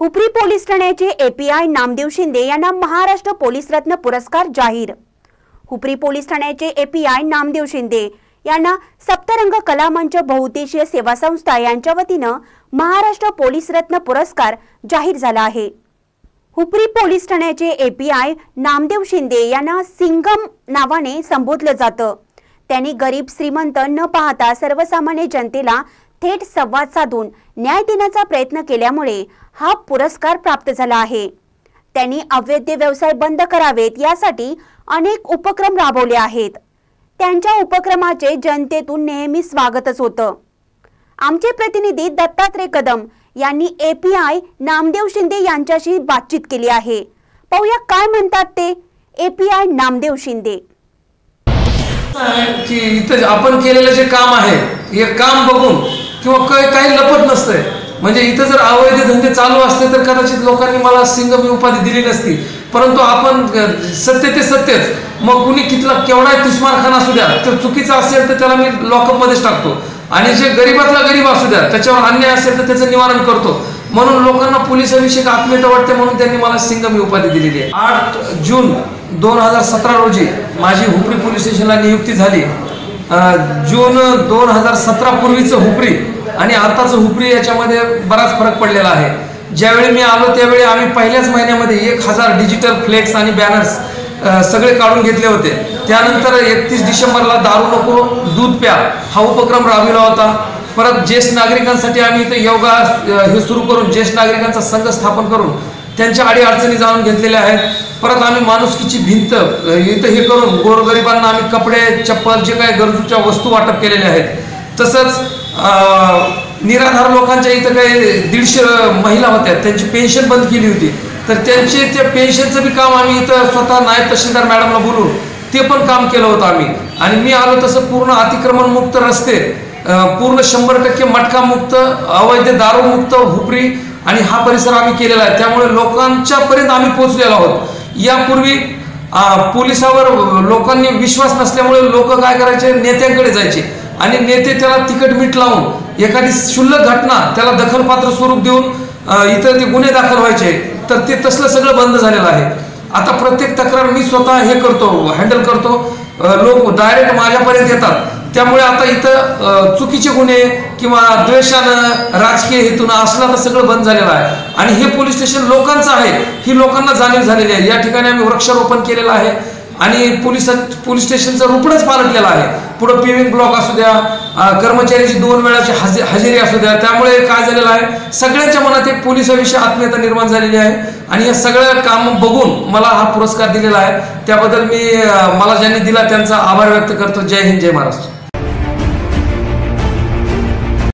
Hupari police ठाण्याचे API Namdev Shinde यांना Maharashtra police रत्न पुरस्कार जाहीर. हुपरी पोलीस ठाण्याचे एपीआय नामदेव शिंदे यांना सप्तरंग कला मंच बहुउद्देशीय सेवा संस्था यांच्या वतीनं महाराष्ट्र पोलीस रत्न पुरस्कार जाहीर झाला आहे. हुपरी पोलीस ठाण्याचे एपीआय नामदेव शिंदे यांना सिंगम नावाने संबोधलं जातं. त्यांनी गरीब श्रीमंत न पाहता सर्वसामान्य जनतेला थेट संवाद साधून न्याय देण्याचा प्रयत्न केल्यामुळे हा पुरस्कार प्राप्त झाला आहे. त्यांनी अवैध व्यवसाय बंद करावेत यासाठी अनेक उपक्रम राबवले आहेत. त्यांच्या उपक्रमाचे जनतेतून नेहमी स्वागतच होतं. आमचे प्रतिनिधी दत्तात्रय कदम यांनी एपीआय नामदेव शिंदे यांच्याशी बातचीत केली आहे. पाहूया काय म्हणतात ते एपीआय नामदेव शिंदे. की इथं आपण केलेलं जे काम आहे हे काम बघून किंवा काही काही लपत नसतंय. म्हणजे इथं जर अवैध धंदे चालू असते तर कदाचित लोकांनी मला सिंगम ही उपाधी दिली नसती. परंतु आपण सत्य ते सत्यच. मग कुणी कितला केवढा तिस्मारखाना असू द्या तर चुकीचा असेल तर त्याला मी लॉकअपमध्येच टाकतो. आणि जे गरीबातला गरीब असू द्या त्याच्यावर अन्याय असेल तर त्याचं निवारण करतो. म्हणून लोकांना पोलिसाविषयी आत्मीयता वाटते म्हणून त्यांनी मला सिंगम ही उपाधी दिलेली आहे. आठ जून दोन हजार सतरा रोजी माझी हुपरी पोलीस स्टेशनला नियुक्ती झाली. जून दोन हजार सतरा पूर्वीचं हुपरी आणि आताचं हुपरी याच्यामध्ये बराच फरक पडलेला आहे. ज्यावेळी मी आलो त्यावेळी आम्ही पहिल्याच महिन्यामध्ये एक हजार डिजिटल फ्लेक्स आणि बॅनर्स सगळे काढून घेतले होते. त्यानंतर एकतीस डिसेंबरला दारू नको दूध प्या हा उपक्रम राबविला होता. परत ज्येष्ठ नागरिकांसाठी आम्ही इथं योगा हे सुरू करून ज्येष्ठ नागरिकांचा संघ स्थापन करून त्यांच्या अडीअडचणी जाणून घेतलेल्या आहेत. परत आम्ही माणुसकीची भिंत इथं हे करून गोरगरिबांना आम्ही कपडे चप्पल जे काही गरजूच्या वस्तू वाटप केलेल्या आहेत. तसंच निराधार लोकांच्या इथं काही दीडशे महिला होत्या. त्यांची पेन्शन बंद केली होती. तर त्यांचे त्या पेन्शनचं बी काम आम्ही इथं स्वतः नायब तहसीलदार मॅडमला बोलून ते पण काम केलं होतं आम्ही. आणि मी आलो तसं पूर्ण अतिक्रमणमुक्त रस्ते पूर्ण शंभर टक्के मटका मुक्त अवैध दारू मुक्त हुपरी आणि हा परिसर आम्ही केलेला आहे. त्यामुळे लोकांच्यापर्यंत आम्ही पोहोचलेलो आहोत. यापूर्वी पोलिसावर लोकांनी विश्वास नसल्यामुळे लोक काय करायचे? नेत्यांकडे जायचे. आणि नेते त्याला तिकट मीठ लावून एखादी क्षुल्लक घटना त्याला दखलपात्र स्वरूप देऊन इतर ते गुन्हे दाखल व्हायचे. तर ते तसलं सगळं बंद झालेलं आहे. आता प्रत्येक तक्रार मी स्वतः हे करतो हँडल करतो. लोक डायरेक्ट माझ्यापर्यंत येतात. त्यामुळे आता इथं चुकीचे गुन्हे किंवा द्वेषानं राजकीय हेतून असला तर सगळं बंद झालेलं आहे. आणि हे पोलीस स्टेशन लोकांचं आहे. ही लोकांना जाणीव झालेली आहे. या ठिकाणी आम्ही वृक्षारोपण केलेलं आहे. आणि पोलीस पोलीस स्टेशनचं रुपडच पालटलेलं आहे. पुढं पिविंग ब्लॉक असू द्या कर्मचाऱ्याची दोन वेळाची हजे हजेरी असू द्या त्यामुळे काय झालेलं आहे? सगळ्यांच्या मनात एक पोलिसाविषयी आत्मीयता निर्माण झालेली आहे. आणि या सगळ्या काम बघून मला हा पुरस्कार दिलेला आहे. त्याबद्दल मी मला ज्यांनी दिला त्यांचा आभार व्यक्त करतो. जय हिंद जय महाराष्ट्र.